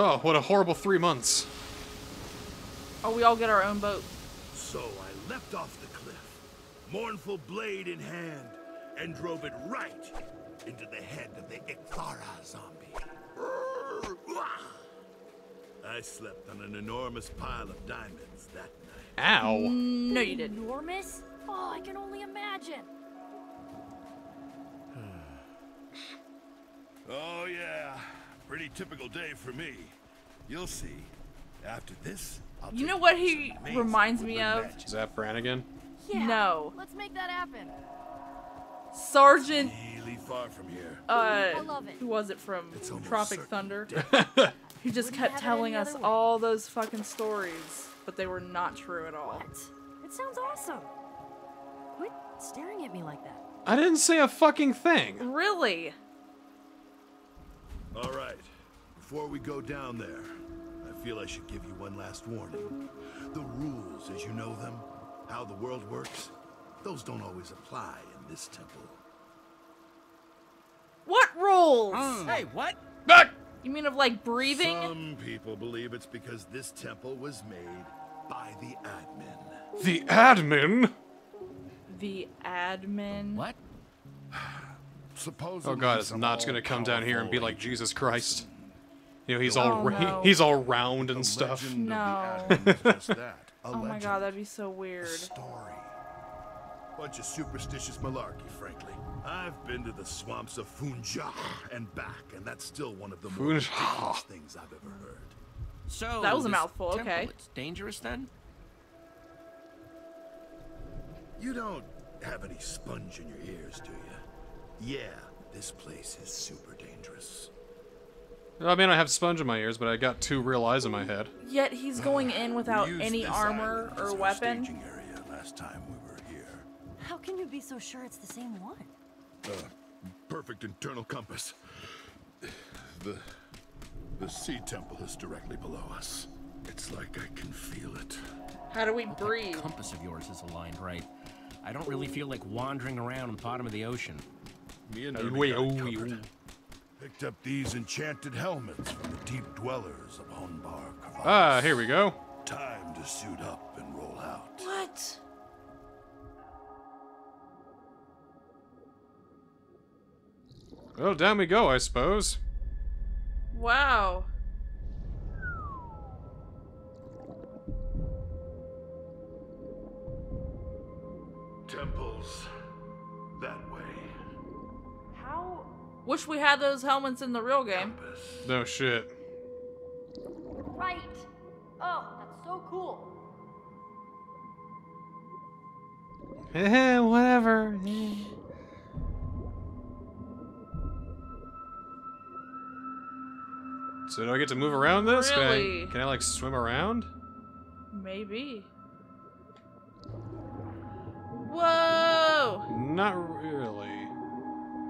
Oh, what a horrible three months. Oh, we all get our own boat. So I leapt off the cliff, mournful blade in hand, and drove it right into the head of the Ikthara zombie. I slept on an enormous pile of diamonds that night. Ow. No, you didn't. Enormous? Oh, I can only imagine. Oh yeah, pretty typical day for me. You'll see. After this, I'll You know what he reminds me of? mansions. Is that Brannigan? Yeah. No. Let's make that happen. Sergeant, Really far from here. uh, love it. who was it from It's Tropic Thunder? death. Who just Wouldn't kept telling us way. all those fucking stories, but they were not true at all. What? It sounds awesome. Quit staring at me like that. I didn't say a fucking thing. Really? All right. Before we go down there, I feel I should give you one last warning. The rules as you know them, how the world works, those don't always apply in this temple. What rules? Hmm. Hey, what? Back! You mean of like breathing? Some people believe it's because this temple was made by the admin. The admin? The admin. What? Supposedly Oh god, it's some not gonna come down here and be like Jesus Christ. You know, he's all Oh, ra- no. he's all round and stuff. No. Of the admin is just that. A Oh my god, that'd be so A weird. story. Bunch of superstitious malarkey, frankly. I've been to the swamps of Funja and back, and that's still one of the more Funja. ridiculous things I've ever heard. So That was a mouthful, temple, okay. It's dangerous then? You don't have any sponge in your ears, do you? Yeah, this place is super dangerous. I mean, I have sponge in my ears, but I got two real eyes in my head. Yet he's going in without any armor island as or our weapon. area last time we were here. How can you be so sure it's the same one? Uh, perfect internal compass. The the sea temple is directly below us. It's like I can feel it. How do we breathe? Compass of yours is aligned right. I don't really feel like wandering around on the bottom of the ocean. Me and Ernie got it oh, Picked up these enchanted helmets from the deep dwellers of Honbar Kavas. Ah, here we go. Time to suit up and roll out. What? Well, down we go, I suppose. Wow. Wish we had those helmets in the real game. No shit. Right. Oh, that's so cool. Eh, whatever. So do I get to move around this? Can I- Really? Can I, like swim around? Maybe. Whoa! Not really.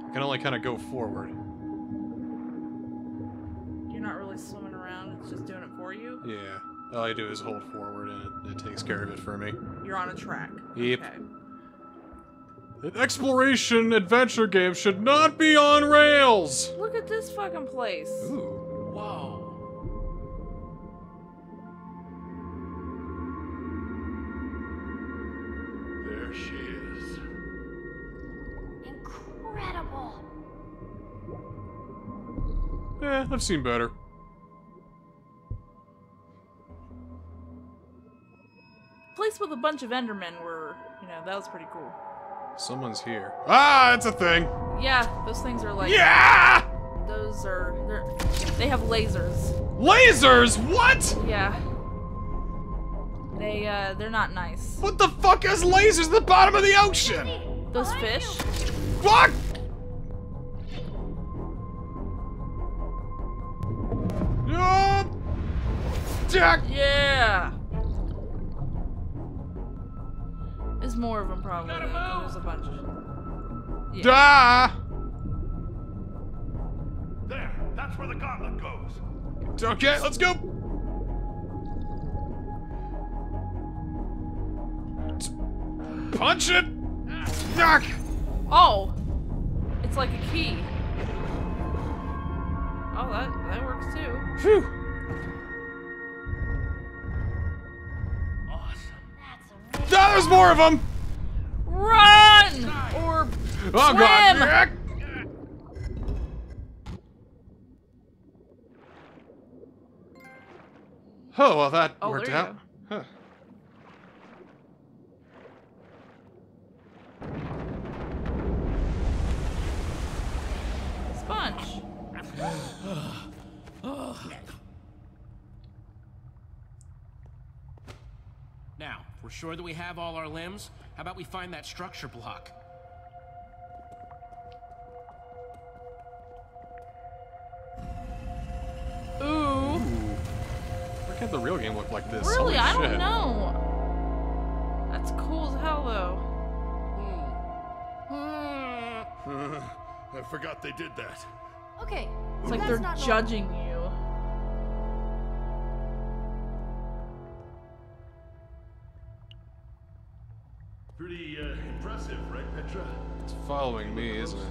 I can only kind of go forward. You're not really swimming around, it's just doing it for you? Yeah. All I do is hold forward and it, it takes care of it for me. You're on a track. Yep. Okay. An exploration adventure game should not be on rails! Look at this fucking place. Ooh. Whoa. There she Eh, I've seen better. Place with a bunch of Endermen were, you know, that was pretty cool. Someone's here. Ah, it's a thing! Yeah, those things are like. Yeah! Those are. They're, they have lasers. Lasers! What? Yeah. They, uh, they're not nice. What the fuck is lasers at the bottom of the ocean? Those fish? Fuck! Jack! Yeah! There's more of them probably. There's a bunch. Yeah. Da! There, that's where the gauntlet goes. Okay, let's go! Punch it! Knock! Oh! It's like a key. Oh, that, that works too. Phew! There's more of them! Run! Or Oh Swim! god! Oh, well, that Oh, worked out. Huh. sponge. Now, if we're sure that we have all our limbs, how about we find that structure block? Ooh. Why can't the real game look like this? Really? Holy I don't know. That's cool as hell, though. Hmm. I forgot they did that. Okay. It's like that's they're not normal. judging you. Following me, isn't it?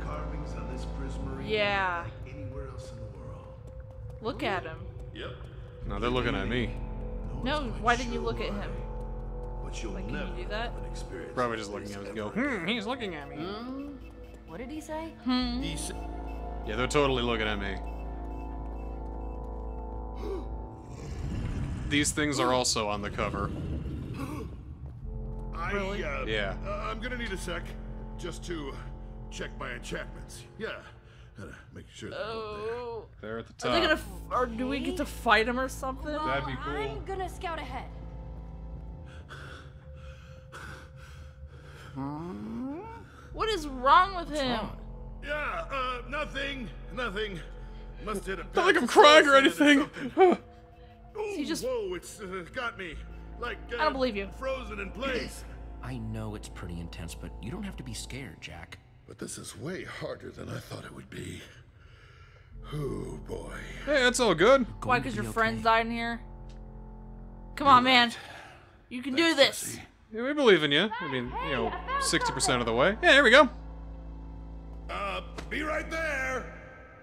Carvings on this prismarine. Yeah. Like anywhere else in the world. Look at him. Yep. No, they're looking at me. No, one's why didn't you look at him? But you'll Like, can you do that? have an experience Probably just looking at me and go, hmm, he's looking at me. What did he say? Hmm. He said- Yeah, they're totally looking at me. These things are also on the cover. I, Really? uh, Yeah. uh, I'm gonna need a sec, just to check my enchantments. Yeah. Gotta make sure they're all there. Oh. They're at the top. Are they gonna, f- or do we get to fight him or something? That'd be cool. I'm gonna scout ahead. What is wrong with him? Yeah, uh, nothing, nothing. Must hit a Not like I'm crying or anything. something. Ooh, He just- Whoa, it's uh, got me. Like, uh, I don't believe you. Frozen in place. I know it's pretty intense, but you don't have to be scared, Jack. But this is way harder than I thought it would be. Oh boy. hey, that's all good. Why? Because your okay. friends died in here? Come on, man. You can do this. Yeah, we believe in you. I mean, you know, 60% of the way. Yeah, here we go. Uh, be right there.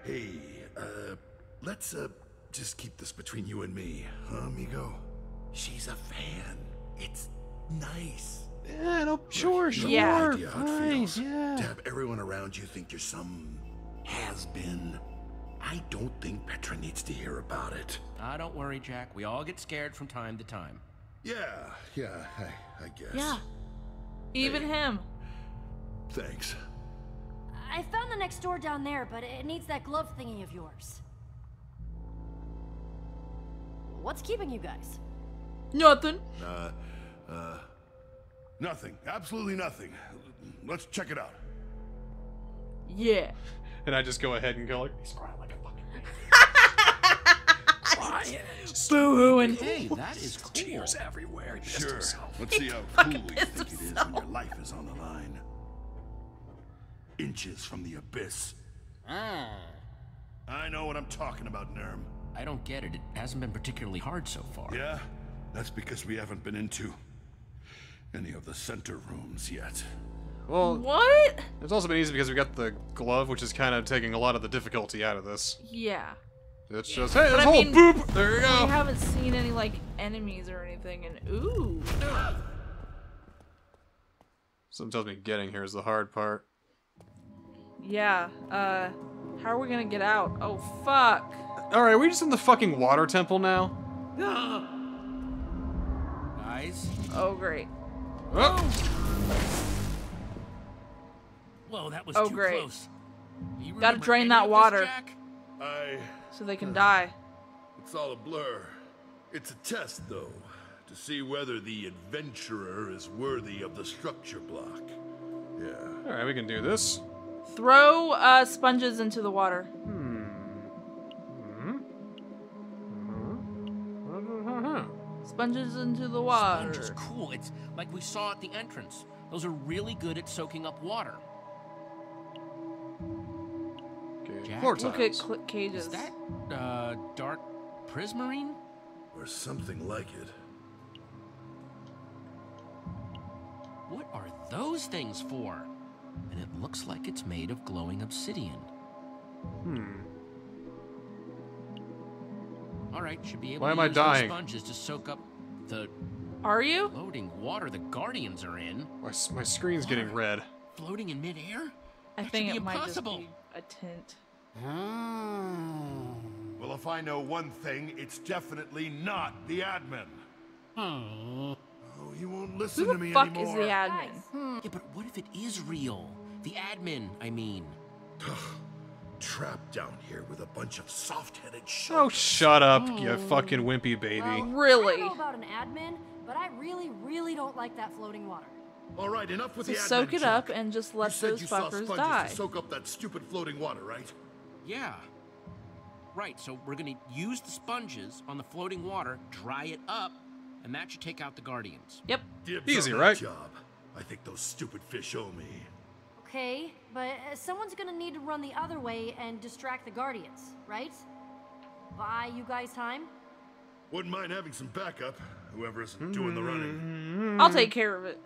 Hey, uh, let's uh just keep this between you and me, huh, amigo? She's a fan. It's nice. Yeah, no, sure, sure. Yeah. idea how it fine, feels yeah. to have everyone around you think you're some has been. I don't think Petra needs to hear about it. Ah, don't worry, Jack. We all get scared from time to time. Yeah, yeah, I, I guess. Yeah. Even him. Thanks. I found the next door down there, but it needs that glove thingy of yours. What's keeping you guys? Nothing. Uh, uh, nothing. Absolutely nothing. Let's check it out. Yeah. And I just go ahead and go like, he's crying like a fucking Boo-hooing. Hey, that is cool. tears everywhere. He Sure. himself. Let's see how cool you pissed think it is when your life is on the line. Inches from the abyss. Ah. I know what I'm talking about, Nurm. I don't get it. It hasn't been particularly hard so far. Yeah? That's because we haven't been into any of the center rooms yet. Well, What? it's also been easy because we got the glove, which is kind of taking a lot of the difficulty out of this. Yeah. It's just, hey, But this whole mean, boop! There you go. We go! haven't seen any, like, enemies or anything, and ooh. Something tells me getting here is the hard part. Yeah, uh, how are we gonna get out? Oh, fuck. Alright, are we just in the fucking water temple now? Guys? Oh, great. Oh! Whoa, that was Oh, too great. close. You Gotta drain that of this, water. I. So they can die. It's all a blur. It's a test, though, to see whether the adventurer is worthy of the structure block. Yeah. Alright, we can do this. Throw, uh, sponges into the water. Sponges into the water. Sponge is cool. It's like we saw at the entrance. Those are really good at soaking up water. Okay, Jack, floor Look at tiles. cl- cages. Is that, uh, dark prismarine? Or something like it. What are those things for? And it looks like it's made of glowing obsidian. Hmm. All right, should be able Why to am I use those dying? sponges to soak up the Are you? Floating water the Guardians are in? My, my screen's getting red. Floating in midair? I That think should it be might just impossible. be a tint. Well, if I know one thing, it's definitely not the admin. Oh, you won't listen Who to the me fuck is the admin? Hmm. Yeah, but what if it is real? The admin, I mean. Trapped down here with a bunch of soft-headed Oh, shut. shut up, you oh. fucking wimpy baby. I Really? don't know about an admin, but I really, really don't like that floating water. All right, enough with So the admin soak it up and just You let said those you saw fuckers sponges die. to soak up that stupid floating water, right? Yeah. Right, so we're gonna use the sponges on the floating water, dry it up, and that should take out the Guardians. Yep. Dibs Easy, right? Job. I think those stupid fish owe me. Okay, but uh, someone's gonna need to run the other way and distract the Guardians, right? Buy you guys time? Wouldn't mind having some backup. Whoever isn't doing the running. I'll take care of it.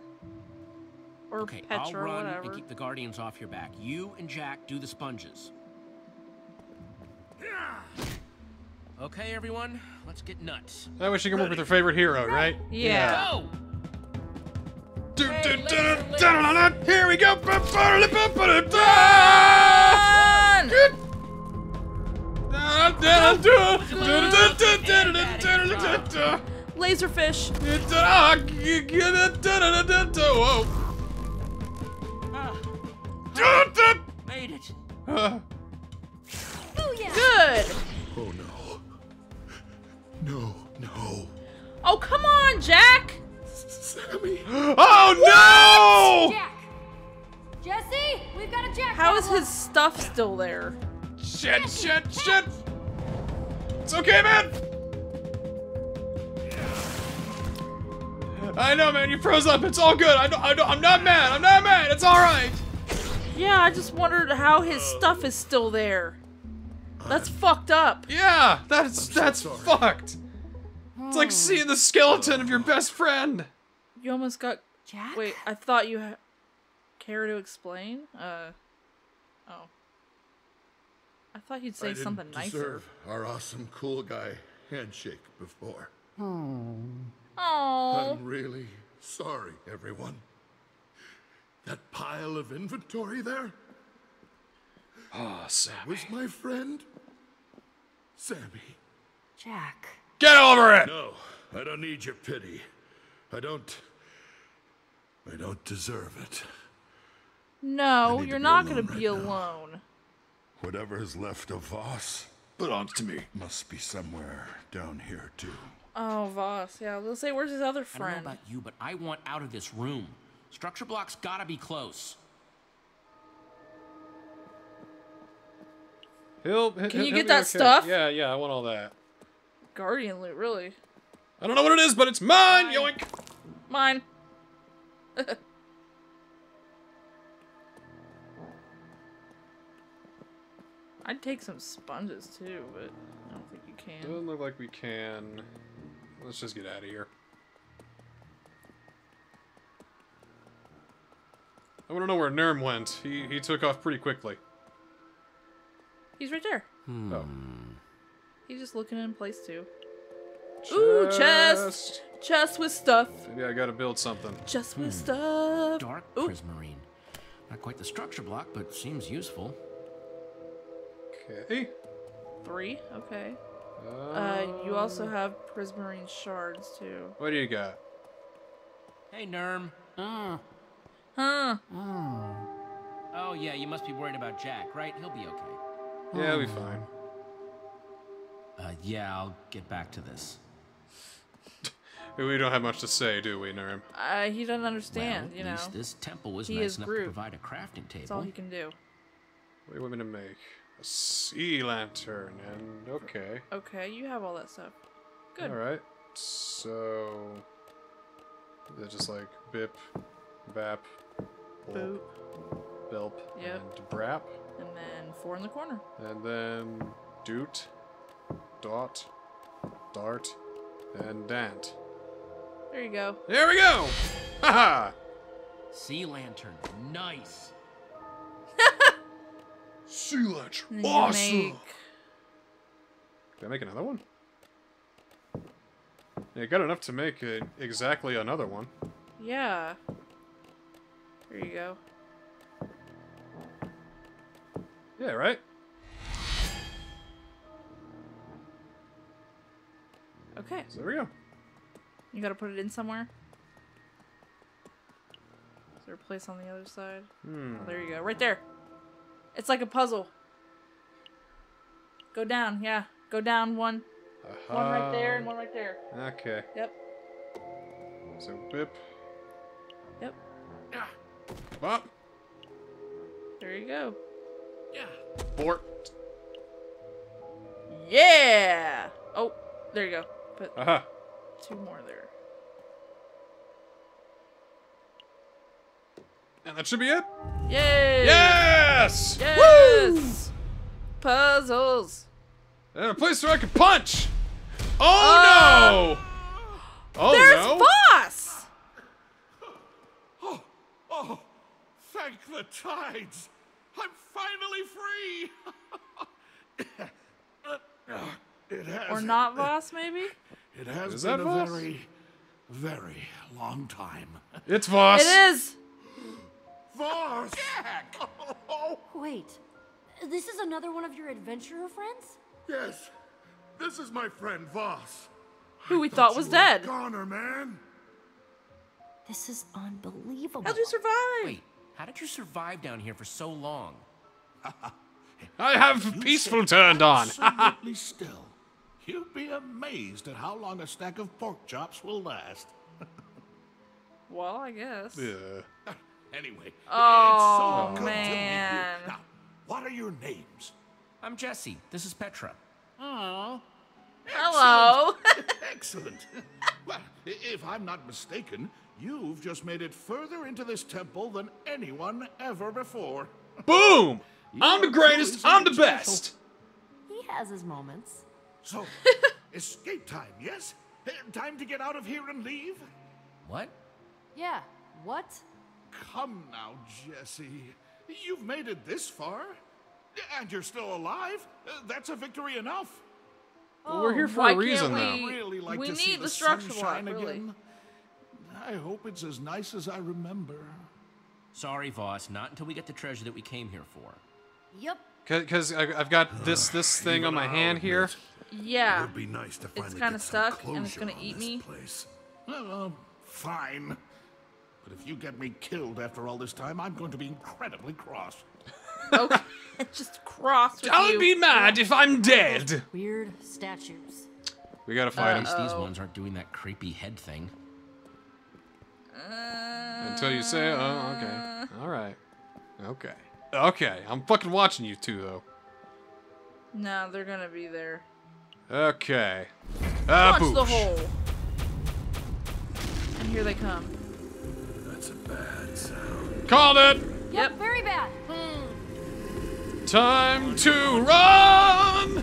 Or Okay, I'll run whatever. and keep the Guardians off your back. You and Jack do the sponges. Okay, everyone, let's get nuts. That way she can work with her favorite hero, right? Yeah. Go! Here we go. Laserfish. Made it. Oh, Good. Oh no. No, no. Oh come on, Jack. Sammy. Oh no! Jack! Jesse, we've got a Jack. How is his stuff still there? Shit, shit, shit! It's okay, man! I know, man, you froze up. It's all good. I don't, I don't, I'm not mad. I'm not mad. It's alright. Yeah, I just wondered how his uh. stuff is still there. That's uh. fucked up. Yeah, that's, so that's sorry. fucked. It's like hmm. seeing the skeleton of your best friend. You almost got. Jack? Wait, I thought you ha- care to explain. Uh. Oh. I thought you'd I say didn't something nicer. deserve our awesome cool guy handshake before. Oh. Oh. I'm really sorry, everyone. That pile of inventory there Oh, Sam. was my friend, Sammy. Jack. Get over it! No, I don't need your pity. I don't. I don't deserve it. No, you're not gonna alone be right now. alone. Whatever is left of Vos belongs to me. Must be somewhere down here too. Oh, Vos. Yeah, let's say, where's his other friend? I don't know about you, but I want out of this room. Structure block's gotta be close. He'll, Can you get that stuff? Yeah, yeah, I want all that. Guardian loot, really? I don't know what it is, but it's mine! Yoink! Mine. I'd take some sponges too, but I don't think you can. Doesn't look like we can. Let's just get out of here. I want to know where Nurm went. He he took off pretty quickly. He's right there. Hmm. Oh. He's just looking in place too. Ooh, chest! Chest with stuff. Maybe I gotta build something. Chest with hmm. stuff. Dark Ooh. prismarine. Not quite the structure block, but seems useful. Okay. Three. Okay. Uh, uh you also have prismarine shards too. What do you got? Hey, Nurm. Uh. Huh? Uh. Oh, yeah, you must be worried about Jack, right? He'll be okay. Yeah, we'll be hmm. fine. Uh, yeah, I'll get back to this. We don't have much to say, do we, Nurm? Uh, he doesn't understand. well, you at know, least this temple was He nice enough Groot. to provide a crafting table. that's all table. he can do. What do you want me to make? A sea lantern, and okay. Okay, you have all that stuff. Good. Alright. So. They're just like Bip, Bap, Boop. Belp, Yep. and Brap. And then four in the corner. And then Doot, Dot, Dart, and Dant. There you go. There we go! Haha! Sea lantern, nice. Sea lantern. And then you Awesome. make- Can I make another one? Yeah, got enough to make uh, exactly another one. Yeah. There you go. Yeah, right? Okay. So there we go. You gotta put it in somewhere. Is there a place on the other side? Hmm. Oh, there you go. Right there. It's like a puzzle. Go down, yeah. Go down one. One right there and one right there. Okay. Yep. So bip. Yep. Bop. There you go. Yeah. Bort. Yeah! Oh, there you go. Put Aha. Two more there. And that should be it. Yay! Yes! Yes! Puzzles. And a place where I can punch. Oh, uh, no! Oh There's no! Boss! Oh, oh, thank the tides. I'm finally free. it has. Or not Vos, maybe? It has Is been a Vos? very, very long time. It's Vos. It is! Vos! Oh, Wait, this is another one of your adventurer friends? yes. This is my friend Vos. Who we thought was You were a dead. Goner, man. This is unbelievable. How'd you survive? Wait, how did you survive down here for so long? I have peaceful turned on. Absolutely still. You'd be amazed at how long a stack of pork chops will last. Well, I guess. Yeah. Anyway, Oh, it's so oh, good to meet man. you. Now, what are your names? I'm Jesse. This is Petra. Oh, Hello. excellent. well, if I'm not mistaken, you've just made it further into this temple than anyone ever before. Boom! I'm the greatest. I'm the gentle. best. He has his moments. So, escape time, yes? Uh, Time to get out of here and leave? What? Yeah, what? Come now, Jesse. You've made it this far. And you're still alive. Uh, That's a victory enough. Well, we're here for Oh, Why a reason, can't though. We, really like we to need see the, the, structure sunshine block, really. again. I hope it's as nice as I remember. Sorry, Vos. Not until we get the treasure that we came here for. Yep. Because I've got this this thing on my hand here. admit, It Yeah. would be nice to finally kinda stuck, and it's gonna eat this me. Place. Uh, fine. But if you get me killed after all this time, I'm going to be incredibly cross. Okay. Just cross with I'll you. be mad if I'm dead. Weird statues. We gotta fight At him least these ones aren't doing that creepy head thing. until you say, "Oh, okay, all right, okay, okay." I'm fucking watching you two though. No, they're gonna be there. Okay. Ah, Punch the boosh. hole. And here they come. That's a bad sound. Called it. Yep. Very bad. Time to run!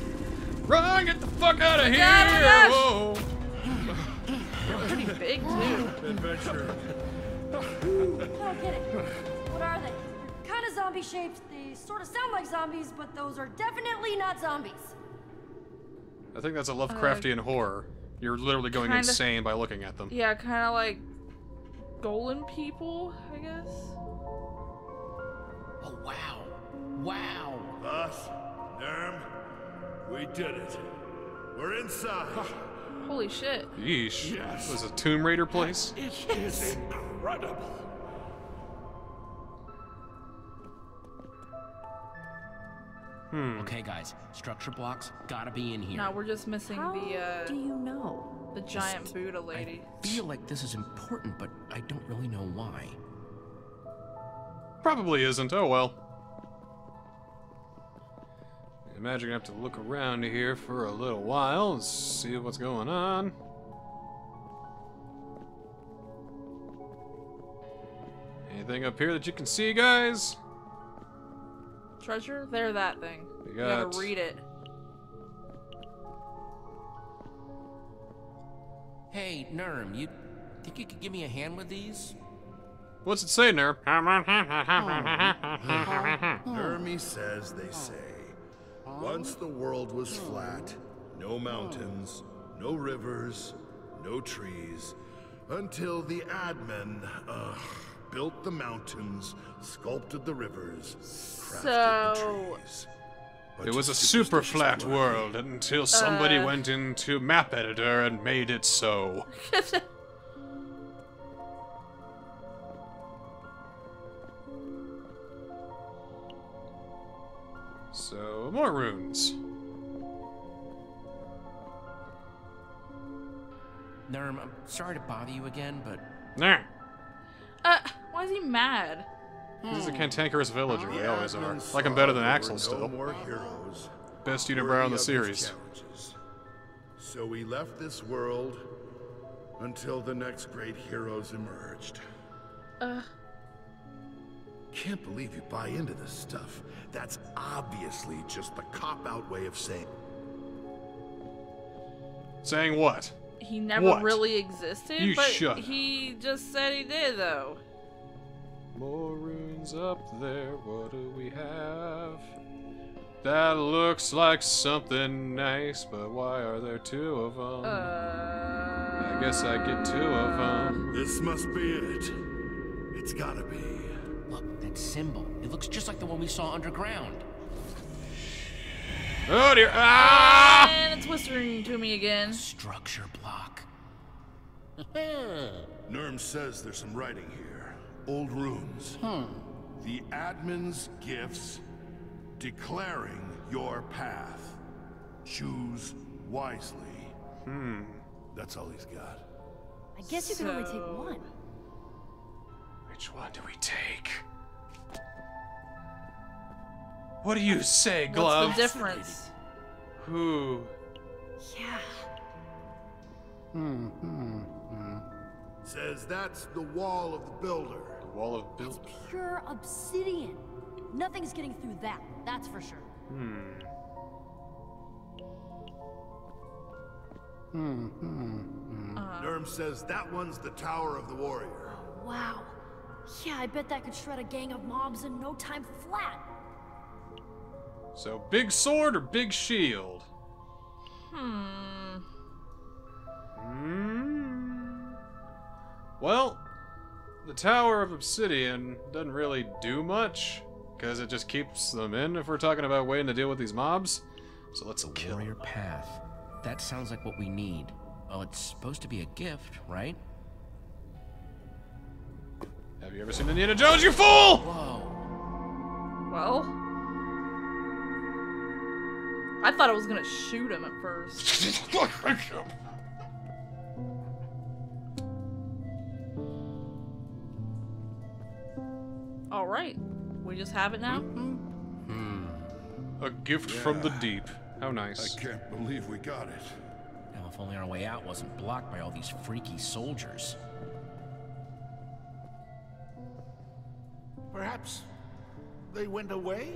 Run! Get the fuck out of here! Gotta Whoa! Pretty big too. I don't get it. What are they? They're kind of zombie shaped. They sort of sound like zombies, but those are definitely not zombies. I think that's a uh, Lovecraftian horror. You're literally going kinda- insane by looking at them. Yeah, kind of like golden people, I guess. Oh, wow. Wow. Us, Nurm, we did it. We're inside. Holy shit. Yeesh. Yes. Was a Tomb Raider place? It is incredible. Okay, guys. Structure blocks gotta be in here. No, we're just missing How the uh, do you know? the giant Buddha lady. I feel like this is important, but I don't really know why. Probably isn't. Oh well. Imagine I have to look around here for a little while and see what's going on. Anything up here that you can see, guys? Treasure? There, that thing. We You got- gotta read it. Hey, Nurm, you think you could give me a hand with these? What's it say, Nerf? Hermes says they say. Once the world was flat, no mountains, no rivers, no trees, until the admin uh, built the mountains, sculpted the rivers, crafted the So- trees. It was a super flat world until somebody Uh. went into map editor and made it so. So, more runes. Nurm, I'm sorry to bother you again, but Nah. Is he mad? He's a cantankerous villager, The they always are. admin Like I'm better than Axel were still. No more heroes. Best unibrow in the series. So we left this world until the next great heroes emerged. Uh, Can't believe you buy into this stuff. That's obviously just the cop-out way of saying Saying what? he never What? really existed, You but shut up. he just said he did, though. More runes up there, what do we have? That looks like something nice, but why are there two of them? Uh, I guess I get two of them. This must be it. It's gotta be. look, that symbol. It looks just like the one we saw underground. Oh dear! Ah! and it's whispering to me again. Structure block. Nurm says there's some writing here. Old runes. The admin's gifts declaring your path. Choose wisely. Hmm. That's all he's got. I guess you can only take one. Which one do we take? What do you say, Glove? What's the difference? Who? Yeah. hmm-hmm Says that's the wall of the builder. The Wall of Build. Pure obsidian. Nothing's getting through that, that's for sure. Hmm. Hmm. Nurm says that one's the Tower of the Warrior. Wow. Yeah, I bet that could shred a gang of mobs in no time flat. So, big sword or big shield? Hmm. Hmm. Well, the Tower of Obsidian doesn't really do much, because it just keeps them in if we're talking about waiting to deal with these mobs. So let's kill your path. That sounds like what we need. Well, it's supposed to be a gift, right? Have you ever seen Indiana Jones, you fool? Whoa. Well. I thought I was gonna shoot him at first. Alright. We just have it now? Hmm. A gift from the deep. How nice. I can't believe we got it. Now, if only our way out wasn't blocked by all these freaky soldiers. Perhaps they went away?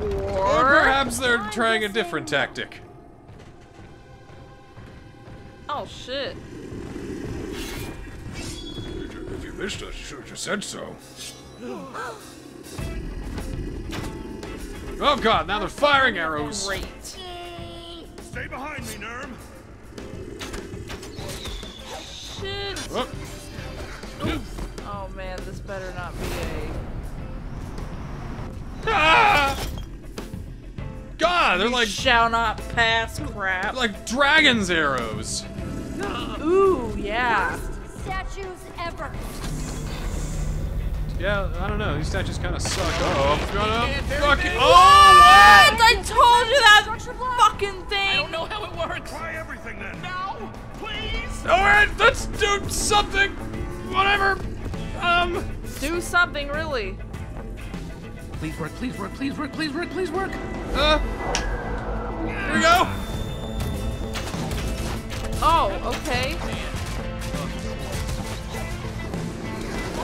Or perhaps they're trying a different tactic. Oh shit. If you missed should have just said so. Oh god, now they're firing arrows. Great. Stay behind me, Nurm. Shit. Oh, Oh man, this better not be a. ah! God, they're like Shall not pass crap. they're like dragon's arrows. Ooh, yeah. Statues ever. Yeah, I don't know. These statues kind of suck. Oh, gonna can't very fucking. Oh, What? what? I told you that Structure block. fucking thing. I don't know how it works. Try everything then. No, please. All right, let's do something. Whatever. Um. Do something, really. Please work, please work, please work, please work, please work. Uh. Here we go. Oh, okay.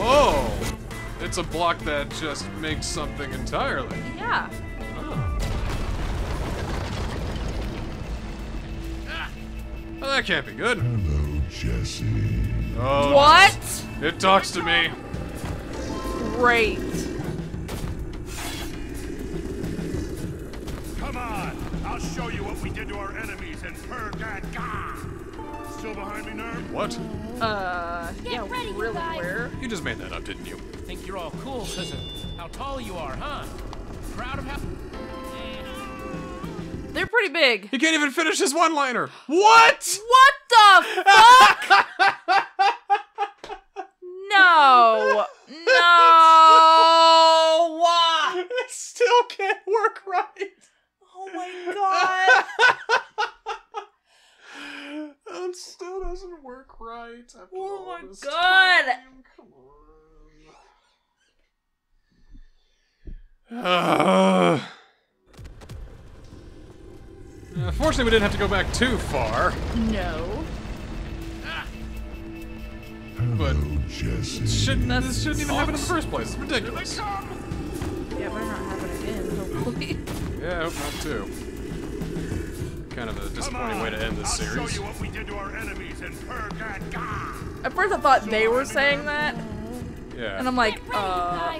Oh. It's a block that just makes something entirely. Yeah. Well, that can't be good. Hello, Jesse. Oh, What? It talks to me. Great. Come on, I'll show you what we did to our enemies and in Perganga. Still behind me, Nurm? What? Uh, yeah, ready, you really guys. where? You just made that up, didn't you? Think you're all cool because of how tall you are, huh? Proud of how. They're pretty big. He can't even finish his one-liner. What? What the fuck? no. No. It still can't work right. Oh my god. It still doesn't work right. after Oh all my this God. time. Come on. Uh, fortunately, we didn't have to go back too far, No. but Jesse. shouldn't, That's- this shouldn't even happen in the first place. It's ridiculous. Yeah, better not happen again, hopefully. Yeah, I hope not too. Kind of a disappointing way to end this I'll series. show you what we did to our enemies in Purgat At first I thought they were saying that, Yeah. and I'm like, Get ready, you uh,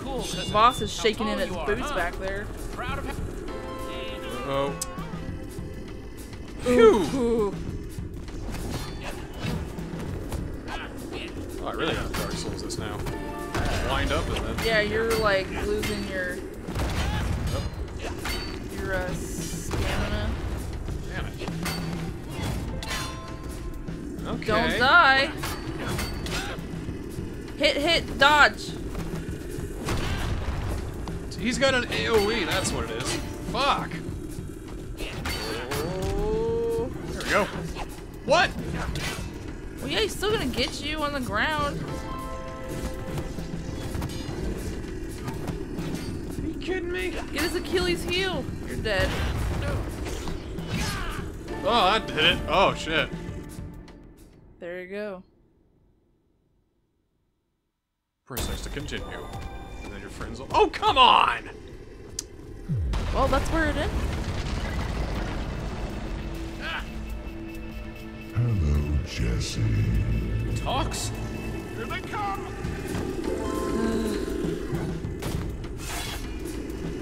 cool is shaking in are, boots huh? back there. How. oh. Phew. Ooh. Oh, I really got Dark Souls this now. Wind up and then. Yeah, you're like losing your your uh, stamina. Damn it. Okay. Don't die. Hit, hit, dodge. He's got an AoE, that's what it is. Fuck. Oh. There we go. What? Well, yeah, he's still gonna get you on the ground. Are you kidding me? Get his Achilles heel. You're dead. Oh, I did it. Oh, shit. There you go. Press X to continue. And then your friends. Oh, come on! Well, that's where it ends. Hello, Jesse. Talks? Here they come!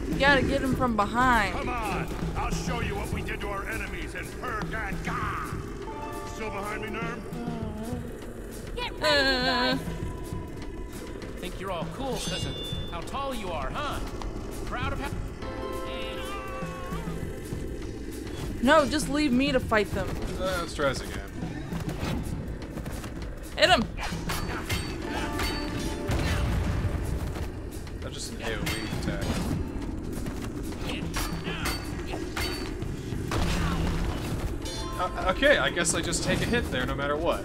You gotta get him from behind. Come on! I'll show you what we did to our enemies in Purgat Still behind me, Nurm? Get ready, Uh, guys. Think you're all cool because of how tall you are, huh? Proud of how. no, just leave me to fight them. Uh, let's try this again. Hit him. That's just an AoE attack. Uh, okay, I guess I just take a hit there no matter what.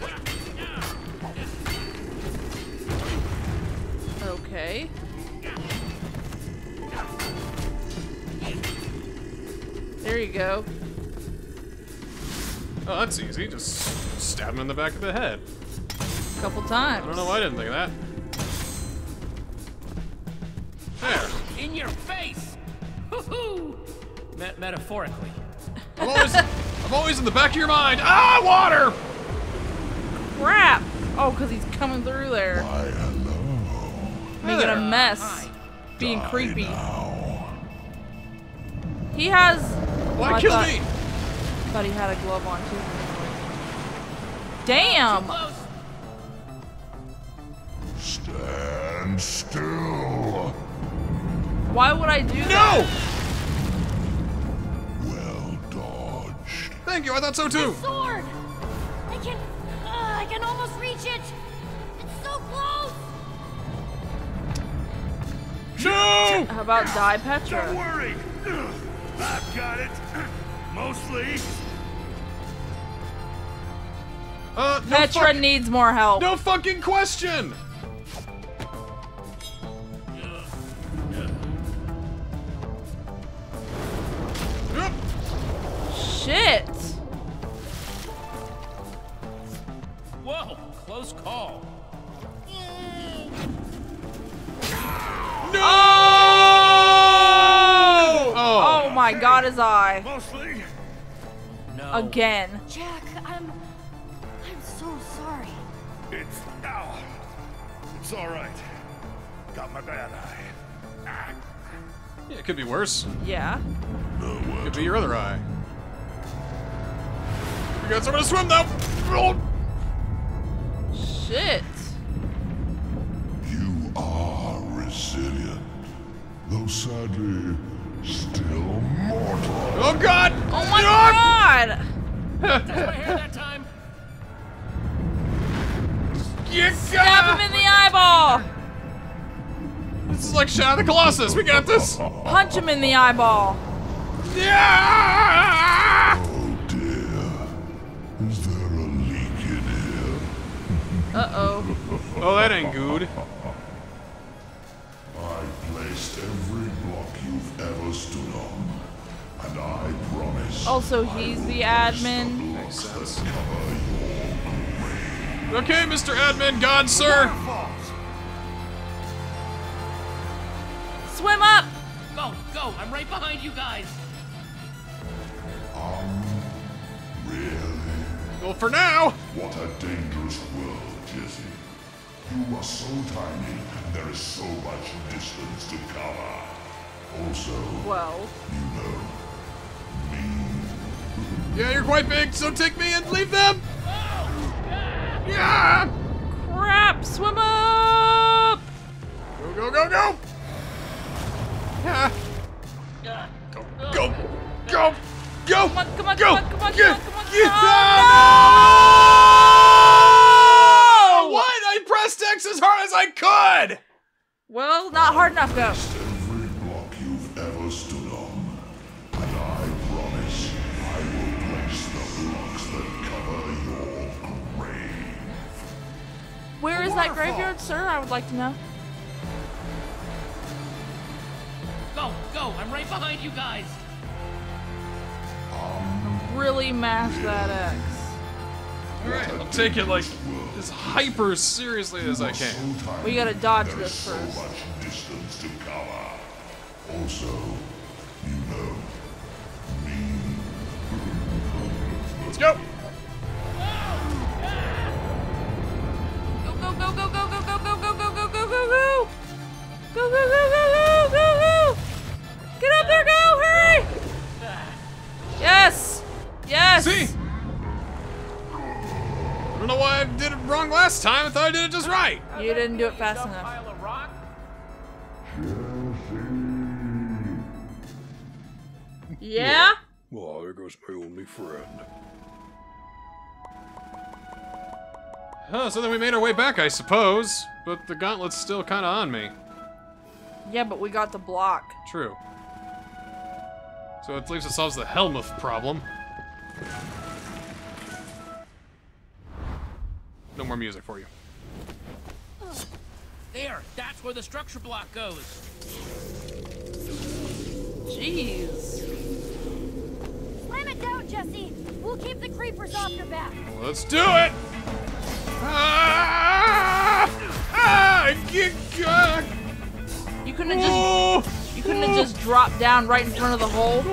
Okay. There you go. Oh, that's easy. Just stab him in the back of the head. A couple times. I don't know why I didn't think of that. There. In your face! Woohoo! Me- metaphorically. I'm always, I'm always in the back of your mind. Ah, water! Crap! Oh, because he's coming through there. Why, hello. Making a mess. Hi. Being Die creepy. now. He has. Why Oh, kill thought, me? thought he had a glove on too. Damn! Stand still. Why would I do that? No! Well dodged. Thank you, I thought so too. Sword! I can. Uh, I can almost reach it! It's so close! No! How about die, Petra? Don't worry. I've got it. Mostly. Uh, no Petra needs more help. No fucking question! Shit! Whoa, close call. My god, his eye. Mostly. No. Again. Jack, I'm. I'm so sorry. It's. Ow. It's all right. Got my bad eye. Ah. Yeah, it could be worse. Yeah. No, Could be your other eye. We got somewhere to swim though. Oh. Shit. You are resilient, though sadly still mortal. Oh god! Oh my god! That's my hair that time. You Stab him in the eyeball! This is like Shadow of the Colossus. We got this. Punch him in the eyeball! Yeah! Oh dear. Is there a leak in here? Uh-oh. Oh, that ain't good. Promise. Also, he's the admin. Makes sense. Okay, Mr. Admin, God, sir. Swim up! Go, go. I'm right behind you guys. Um, really? Well, for now. What a dangerous world, Jesse. You are so tiny, and there is so much distance to cover. Also, Well, you know, me. Yeah, you're quite big, so take me and leave them. Yeah! crap! Swim up! Go, go, go, go! Yeah. Go, go, go, go! Come on, come on, go! come on, come on, Yeah, come on, come on, yeah. Ah, on! no! What? I pressed X as hard as I could! Well, not hard enough, go. Where is that graveyard, sir? I would like to know. Go, go. I'm right behind you guys. Really mash that X. Alright, I'll take it like as hyper seriously as I can. We gotta dodge there is this so first. much distance to cover. Also, you know, me. Let's go! Go, right. You didn't do it fast enough. pile of rock. Yeah? Well, there goes my only friend. Huh, so then we made our way back, I suppose. But the gauntlet's still kind of on me. Yeah, but we got the block. True. So at least it solves the Helmuth problem. No more music for you. There. That's where the structure block goes. Jeez. Slam it down, Jesse. We'll keep the creepers off your back. Let's do it! Ah! Ah! Get, ah! You couldn't have just Oh! you couldn't have just dropped down right in front of the hole.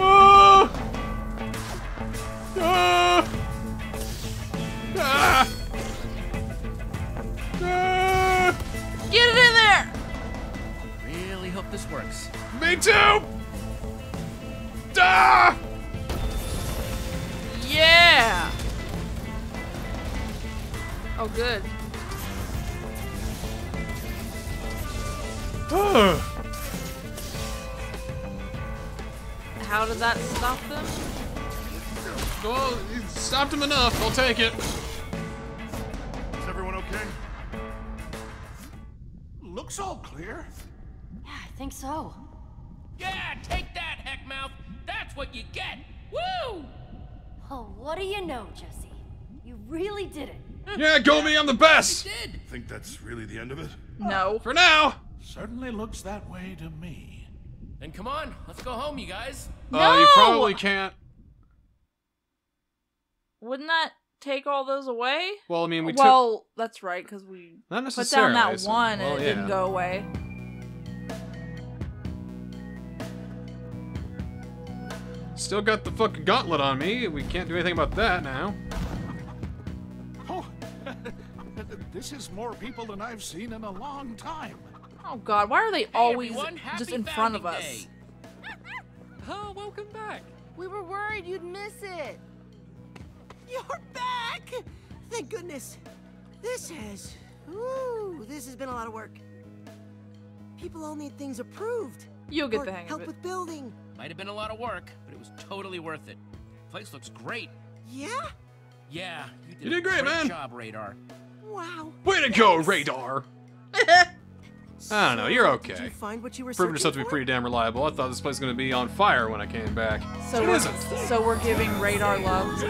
Ah! This works. Me too! Ah! Yeah! Oh, good. How did that stop them? well, you stopped him enough. I'll take it. Think so. Yeah, take that, Heckmouth. That's what you get. Woo! Oh, what do you know, Jesse? You really did it. Yeah, go me, I'm the best! Did. Think that's really the end of it? No. For now! Certainly looks that way to me. Then come on, let's go home, you guys. Uh, you probably can't. Wouldn't that take all those away? Well, I mean, we took. well, that's right, because we Not put necessarily. down that so- one well, and it yeah. didn't go away. Still got the fucking gauntlet on me. We can't do anything about that now. Oh, this is more people than I've seen in a long time. Oh god, why are they Hey, always everyone, just in front of us? Oh, welcome back. We were worried you'd miss it. You're back! Thank goodness. This has. Ooh, this has been a lot of work. People all need things approved. You'll get or the hang of help with building. Might have been a lot of work, but it was totally worth it. Place looks great. Yeah? Yeah, you did, You did a great, great man. job, Radar. Wow. Way to go, Radar! I don't know, you're Did okay. you find what you were Proving searching yourself to be pretty damn reliable. I thought this place was gonna be on fire when I came back. So it we're, isn't. so we're giving radar love.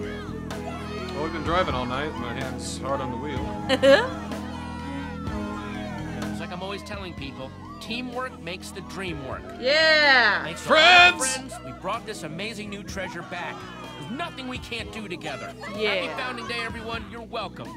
Well, we've been driving all night. My hands hard on the wheel. It's like I'm always telling people, teamwork makes the dream work. yeah. Thanks to all our Friends! friends, we brought this amazing new treasure back. There's nothing we can't do together. Yeah. Happy Yeah. Founding Day, everyone. You're welcome.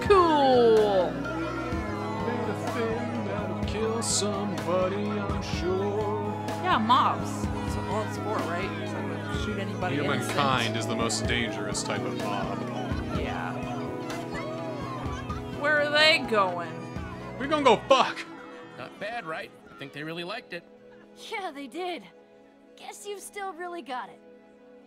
Cool. A thing that'll kill somebody, I'm sure. Yeah, mobs. That's all it's for, right? Shoot anybody innocent. Humankind is the most dangerous type of mob. Yeah. Where are they going? We're gonna go fuck. Not bad, right? I think they really liked it. Yeah, they did. Guess you've still really got it.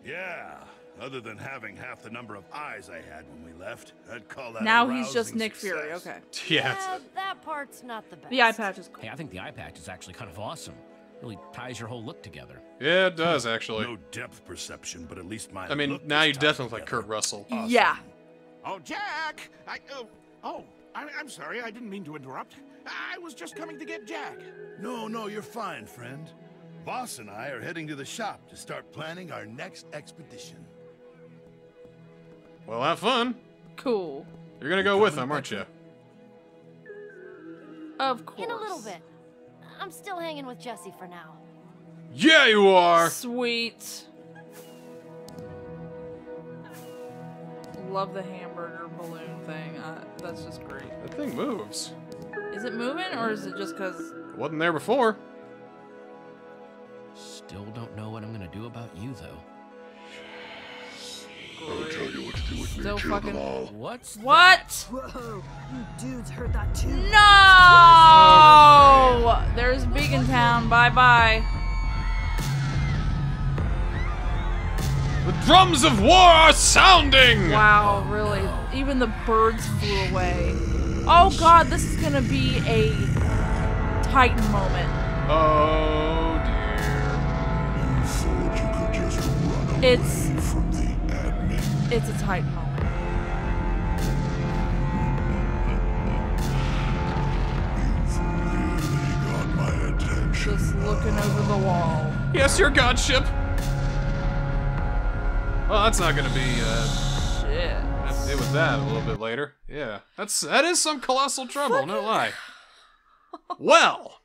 Yeah, other than having half the number of eyes I had when we left, I'd call that a Now he's just rousing Nick Fury. Okay. Yeah. Uh, that part's not the best. The eye patch is cool. Hey, I think the eye patch is actually kind of awesome. Really ties your whole look together. Yeah, it does actually. No depth perception, but at least my I mean, now you tied definitely look like. Kurt Russell. Yeah. Oh, Jack! I. Oh, oh I, I'm sorry. I didn't mean to interrupt. I was just coming to get Jack. No, no, you're fine, friend. Boss and I are heading to the shop to start planning our next expedition. Well, have fun. Cool. You're gonna go with them, aren't you? Of course. In a little bit. I'm still hanging with Jesse for now. Yeah, you are. Sweet. Love the hamburger balloon thing. Uh, that's just great. That thing moves. Is it moving or is it just because? It wasn't there before. Still don't know what I'm gonna do about you, though. I'll tell you what to do with me, Still kill them fucking- all. What's What? Whoa, you dudes heard that too. No! There's Beacon Town. Bye bye The drums of war are sounding. Wow, really? Even the birds flew away. Oh god, this is gonna be a Titan moment. Oh dear. You thought you could just run away It's from the admin. it's a Titan moment. You've really got my attention. Just looking over the wall. Yes, your godship. Well, that's not gonna be. Uh, Shit. have to deal with that a little bit later. Yeah, that's that is some colossal trouble. No lie. Well,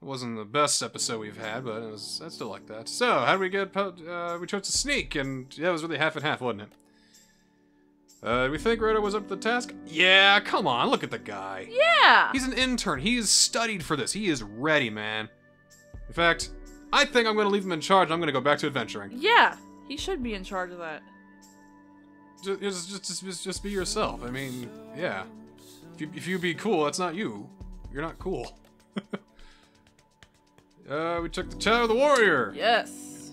it wasn't the best episode we've had, but it was. I still like that. So, how did we get? Uh, we chose to sneak, and yeah, it was really half and half, wasn't it? Uh, we think Radar was up to the task? Yeah, come on, look at the guy. Yeah. He's an intern. He is studied for this. He is ready, man. In fact, I think I'm going to leave him in charge. and I'm going to go back to adventuring. Yeah. He should be in charge of that. Just, just, just, just, just be yourself. I mean, yeah. If you, if you be cool, that's not you. You're not cool. uh, we took the Shadow of the Warrior. Yes.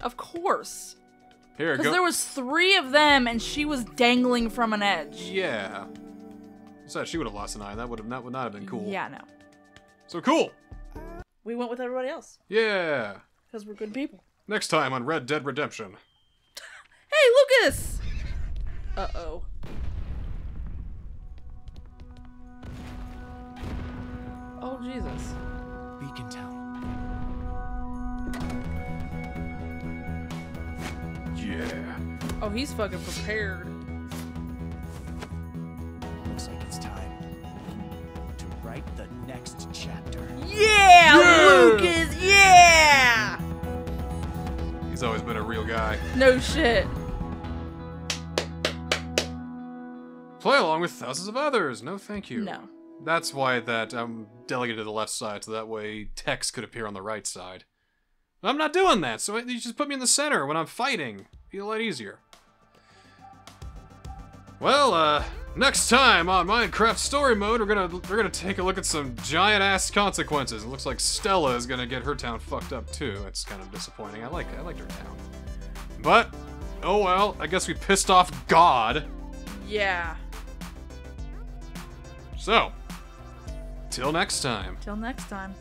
Of course. Here, Because go. there was three of them and she was dangling from an edge. Yeah. Besides, she would have lost an eye, that would have that would not have been cool. Yeah, no. So cool. We went with everybody else. Yeah. Because we're good people. Next time on Red Dead Redemption. Hey, Lukas! Uh oh. Oh, Jesus. Beacon Town? Yeah. Oh, he's fucking prepared. Looks like it's time to write the next chapter. Yeah, Yeah! Lukas, yeah! He's always been a real guy. No shit. Play along with thousands of others. No, thank you. No. That's why that I'm delegated to the left side, so that way text could appear on the right side. I'm not doing that, so you just put me in the center when I'm fighting. Be a lot easier. Well, uh, next time on Minecraft Story Mode, we're gonna we're gonna take a look at some giant ass consequences. It looks like Stella is gonna get her town fucked up too. It's kind of disappointing. I like I liked her town, but oh well. I guess we pissed off God. Yeah. So, till next time. Till next time.